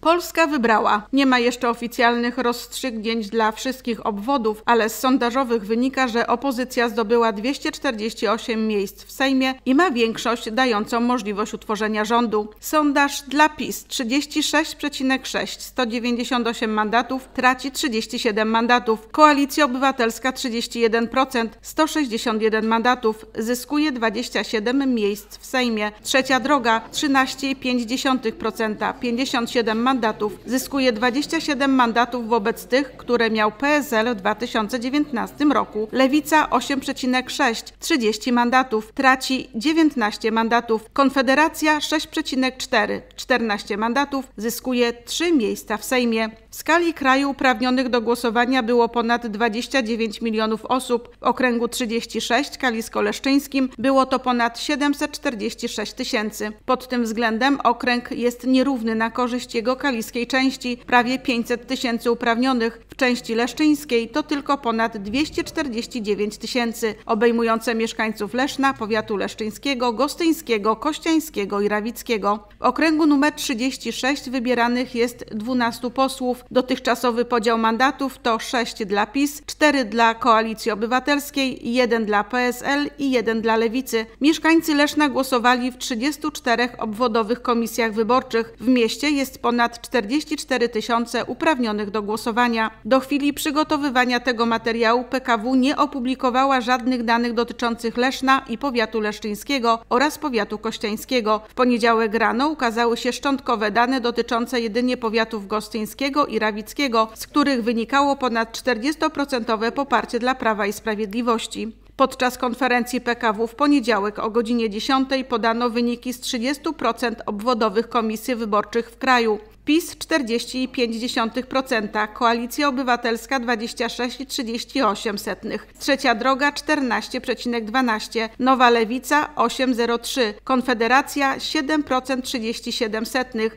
Polska wybrała. Nie ma jeszcze oficjalnych rozstrzygnięć dla wszystkich obwodów, ale z sondażowych wynika, że opozycja zdobyła 248 miejsc w Sejmie i ma większość dającą możliwość utworzenia rządu. Sondaż dla PiS 36,6, 198 mandatów, traci 37 mandatów. Koalicja Obywatelska 31%, 161 mandatów, zyskuje 27 miejsc w Sejmie. Trzecia droga 13,5%, 57 mandatów mandatów. Zyskuje 27 mandatów wobec tych, które miał PSL w 2019 roku. Lewica 8,6, 30 mandatów. Traci 19 mandatów. Konfederacja 6,4, 14 mandatów. Zyskuje 3 miejsca w Sejmie. W skali kraju uprawnionych do głosowania było ponad 29 milionów osób. W okręgu 36 kalisko-leszczyńskim było to ponad 746 tysięcy. Pod tym względem okręg jest nierówny na korzyść jego kaliskiej części. Prawie 500 tysięcy uprawnionych. W części leszczyńskiej to tylko ponad 249 tysięcy, obejmujące mieszkańców Leszna, powiatu leszczyńskiego, gostyńskiego, kościańskiego i rawickiego. W okręgu numer 36 wybieranych jest 12 posłów, Dotychczasowy podział mandatów to 6 dla PiS, 4 dla Koalicji Obywatelskiej, 1 dla PSL i 1 dla Lewicy. Mieszkańcy Leszna głosowali w 34 obwodowych komisjach wyborczych. W mieście jest ponad 44 tysiące uprawnionych do głosowania. Do chwili przygotowywania tego materiału PKW nie opublikowała żadnych danych dotyczących Leszna i powiatu leszczyńskiego oraz powiatu kościańskiego. W poniedziałek rano ukazały się szczątkowe dane dotyczące jedynie powiatów gostyńskiego i Rawickiego, z których wynikało ponad 40% poparcie dla Prawa i Sprawiedliwości. Podczas konferencji PKW w poniedziałek o godzinie 10 podano wyniki z 30% obwodowych komisji wyborczych w kraju. PiS 40,5%, Koalicja Obywatelska 26,38%, Trzecia Droga 14,12%, Nowa Lewica 8,03%, Konfederacja 7% 37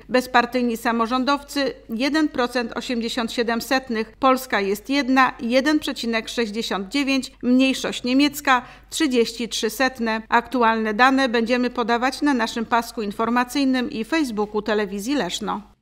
bezpartyjni samorządowcy 1% 87 Polska jest jedna 1,69, mniejszość niemiecka 33 setne. Aktualne dane będziemy podawać na naszym pasku informacyjnym i Facebooku Telewizji Leszno.